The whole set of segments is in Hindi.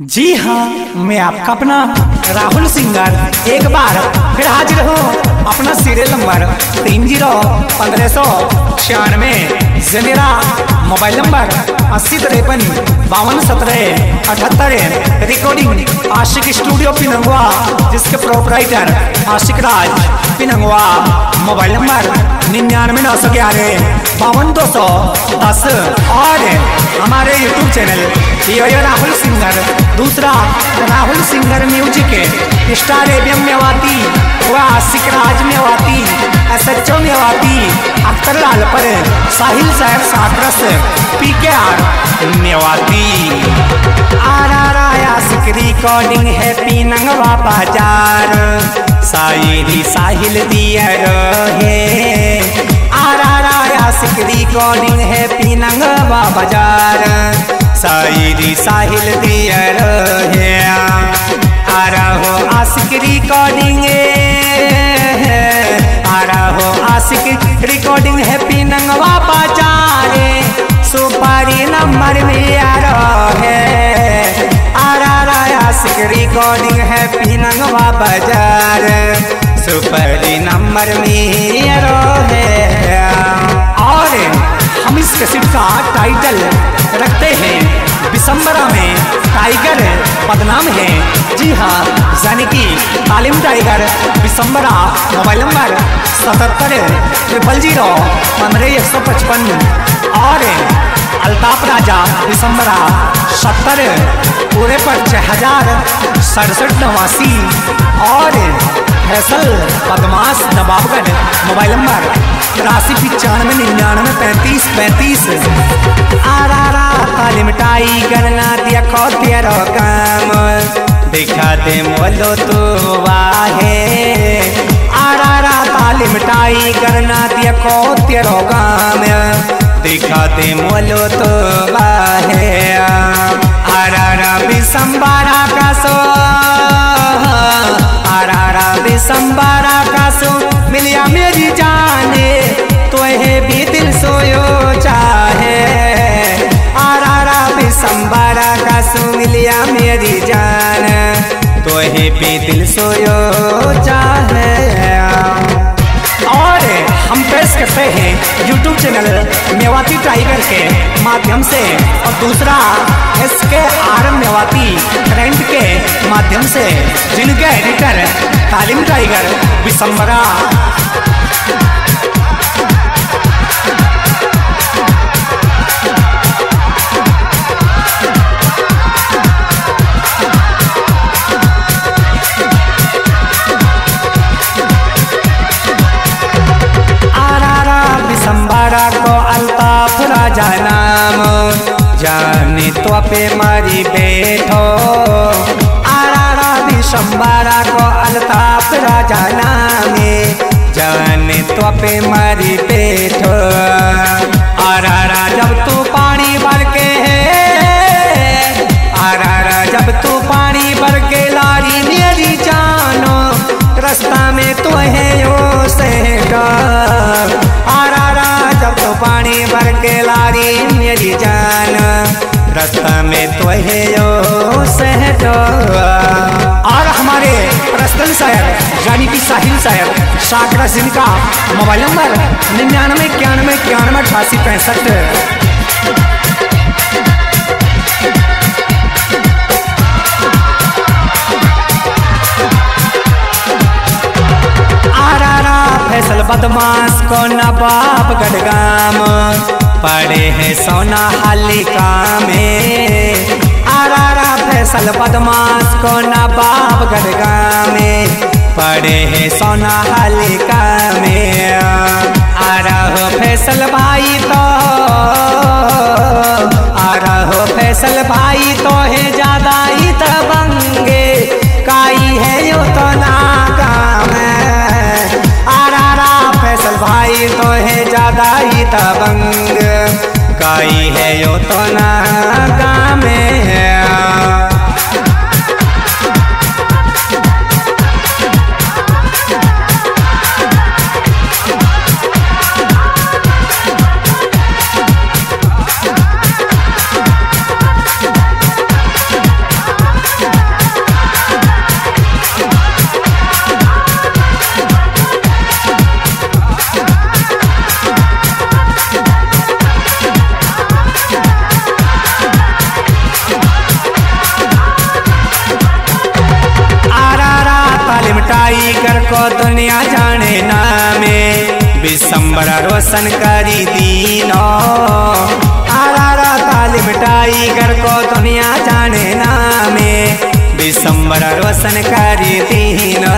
जी हाँ मैं आपका अपना राहुल सिंगर। एक बार फिर हाजिर हूँ अपना सीरियल नंबर तीन ज़ीरो पंद्रह सौ छियानवे से मेरा मोबाइल नंबर अस्सी तिरपन, बावन सत्रह, अठहत्तर। रिकॉर्डिंग आशिक स्टूडियो पिनंगवा जिसके proprietor Ashiq Raj Pinangwan mobile number निन्यानवे, नौ सौ ग्यारह, बावन दो सौ दस। और हमारे YouTube channel Rahul singer. Singer music star एबियम Mewati व Ashiq Raj Mewati S H O Mewati Akhtar Lal पर साहिल शहर Sakras P K R Mewati R R Ashiq recording है पीनंगवा बाज़ार शायरी साहिल दिया रहे आर आर आशिक रिकॉर्डिंग है पीनंगवा बाज़ार शायरी साहिल दिया रहे रिकॉर्डिंग आ रहो आशिक रिकॉर्डिंग है पीनंगवा बाजारे सुपारी नंबर में आ रहे आशिक रिकॉर्डिंग है पीनंगवा बाज़ार सुपारी नंबर में और हम इस कैसेट का टाइटल रखते हैं। दिसंबरा में टाइगर बदनाम है। जी हाँ यानी कि तालिम टाइगर दिसंबरा, मोबाइल नंबर सतहत्तर ट्रिपल ज़ीरो पंद्रह एक सौ पचपन। और अल्ताफ राजा, दिसंबरा सत्तर, पूरे पर छः हज़ार, सड़सठ नवासी, और फैसल बदमाश नवाबगढ़ मोबाइल नंबर, तिरासी पचानवे, निन्यानवे, पैंतीस पैंतीस। आरा रा करना देखो तेरो काम दिखा दे मोलो तो वाहे रा मिटाई करना देखो तेरो काम दिखा दे मोलो तो वाहे आरा रा का सो। का सो। मिलिया मेरी जाने तो है भी दिल सोयो चाहे। आरा रा बिसंबारा का सो, मिलिया मेरी जान तो है भी दिल सोयो चाहे। करते हैं यूट्यूब चैनल मेवाती टाइगर के माध्यम से। और दूसरा एस के आर एम मेवाती ट्रेंड के माध्यम से। जिनके एडिटर तालिम टाइगर विशंबरा पे मारी बैठो। आरा को अलताप राजा नामे। जाने तो पे मारी बैठो। आरा जब तू तो और हमारे प्रस्तन शायर यानी कि साहिल शायर शाकरा सिंह का मोबाइल नंबर निन्यानवे, इक्यानवे इक्यानवे, अठासी, पैंसठ। फैसल बदमाश को नवाब गढ़गाम। पड़े हैं सोना हालिका में। आरा फैसल बदमाश को नवाब गढ़गाम पड़े हैं सोना हालिका में। आरा हो फैसल भाई तो आरा हो फैसल भाई तो है ज़्यादा ही तबंगे। है तबंग। काई है यो तो ना काम है। दुनिया जाने नामे। विशंबर रोशन करी दीनो। आरा तालिम टाइगर को दुनिया जाने नामे। विशंबर रोशन करी दीनो।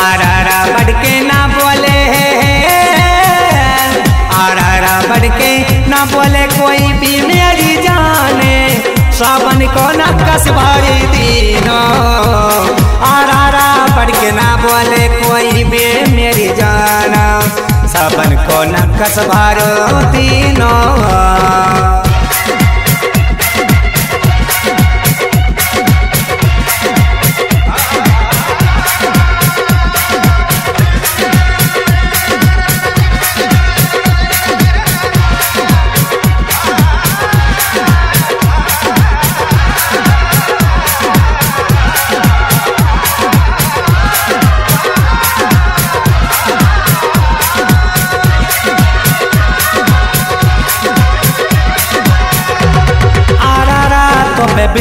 आरा बढ़ के ना बोले। आरा बढ़ के ना बोले कोई भी मेरी जाने। सावन को नक्कस भरी दीनो। आरा बढ़ के ना बोले कोई बे मेरी जाना। सावन को नक्कस भरो दीनो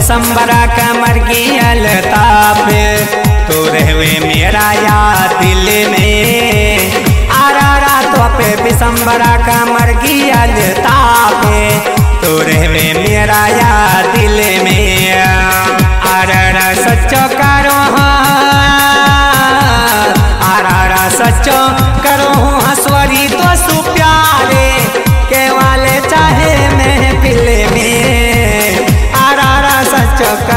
बिसम्बरा कमर की अलताप। तो रहवे मेरा या दिल में। आरा रातों पे बिसम्बरा कमर की अलताप। तो रहवे मेरा या दिल में। आरा सच्चो करो। आरा सच्चो करो।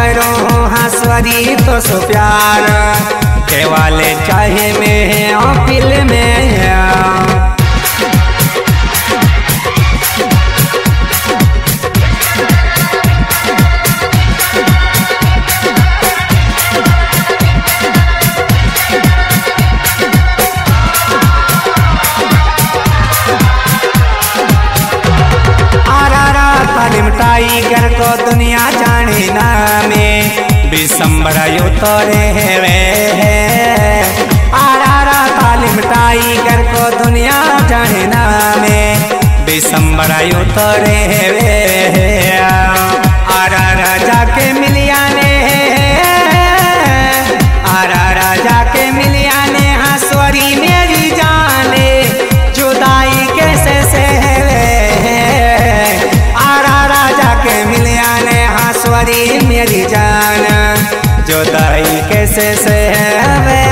करो हंसवरी तो सो प्यार। केवल चाहे में पिल में बिसम्बर वे। आरारा आरा तालिम टाइगर को दुनिया जाने नामे। बिसम्बर तोरे तो से संबरिया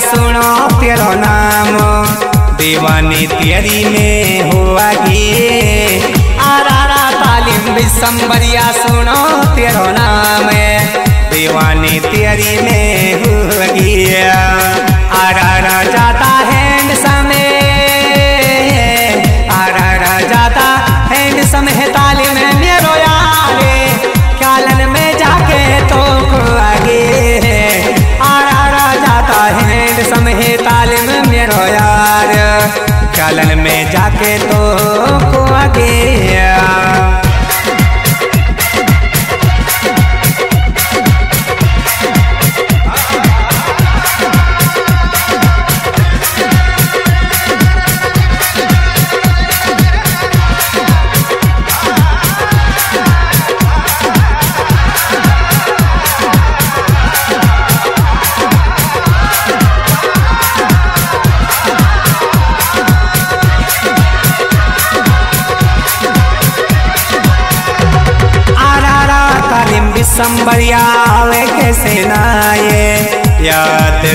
सुनो तेरो नाम। दीवानी तेरी में हुआ गे आरा तालीम बिसम्बरिया सुनो तेरो नाम। दीवानी तेरी में हुआ गया ख्यालन में जाके तो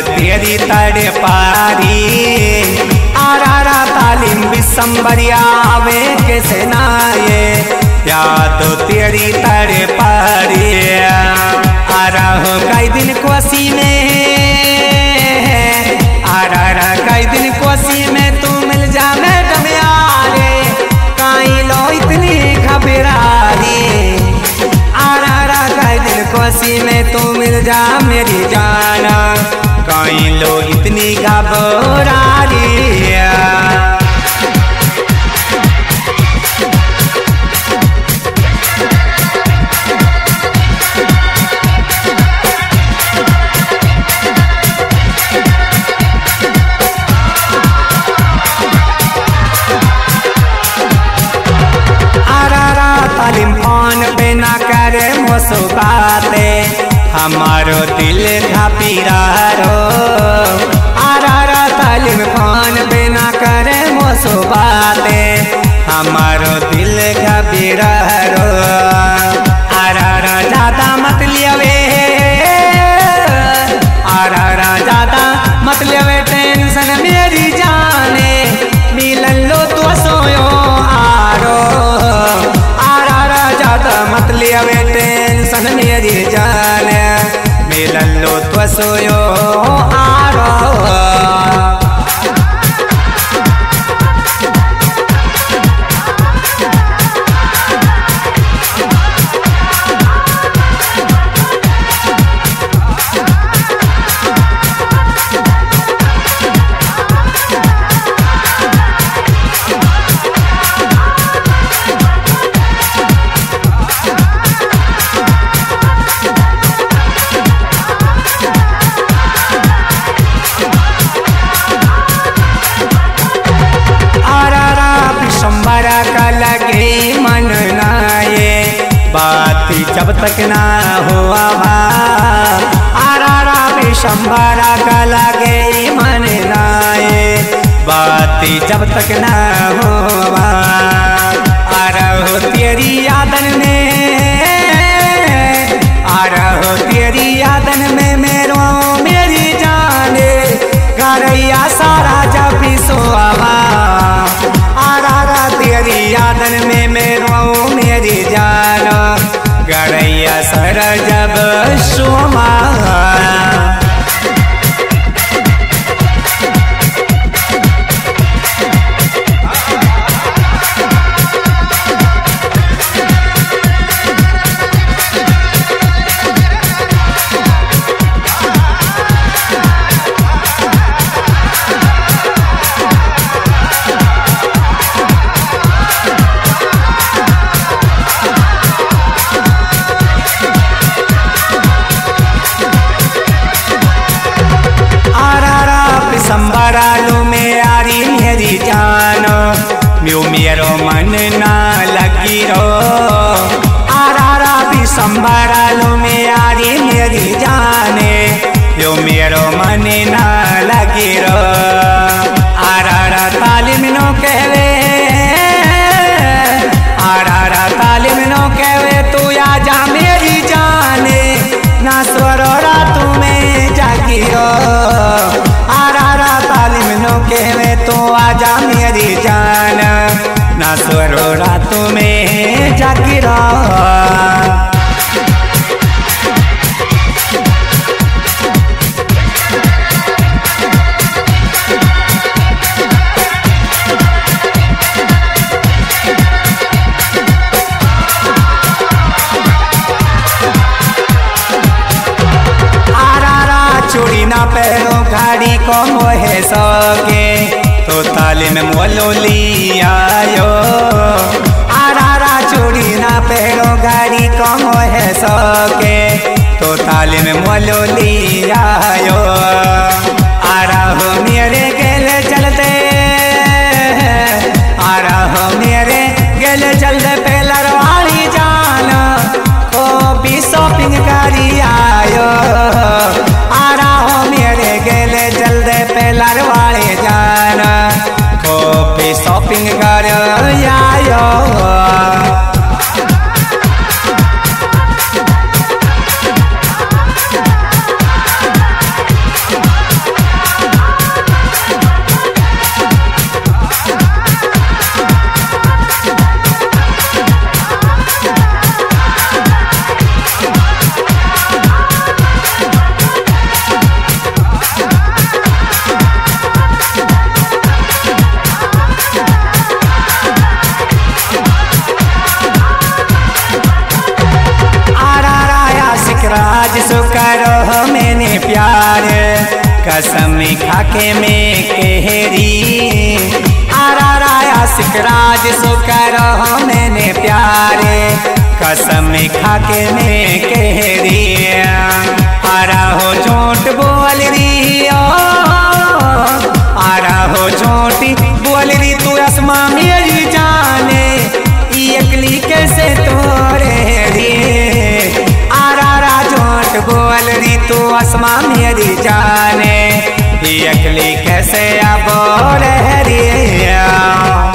तेरी तड़ पारी। आरा तालीम बिसम्बरिया वे कैसे नाये। तो तेरी तड़ पारी। आरा हो कई दिन कोसी में में तू मिल जा मेरी जाना। कई लोग इतनी घबरा रही आरारा हमारो दिल घापीरा रो आरा तालीम पान बिना करे मोसो बाते हमारो बात जब तक ना हुआ बा आरारा विशंबरा का लगे, मन नाये बात जब तक ना हुआ आरा हो तेरी यादन में। आरा हो तेरी यादन में मेरो, मेरी जाने। करैया सारा जब सोवा तेरी यादन में मेरो मेरी जान गड़ैया सर जब सोमा आजा मेरी जान ना तुम्हें जागिरो। आरारा चूड़ी ना पहनो गाड़ी को मोहे सके तो ताले में आयो। आरारा चूड़ी ना पेड़ो, गाड़ी कम है सके? तो तालीम में आयो। आरा हो मेरे गेले कसम खाके में केहरी। आरा राया सिकराज सो करो, मैंने प्यारे। कसम खाके में केहरी। तू आसमान मेरी जाने अकली कैसे अब रह रही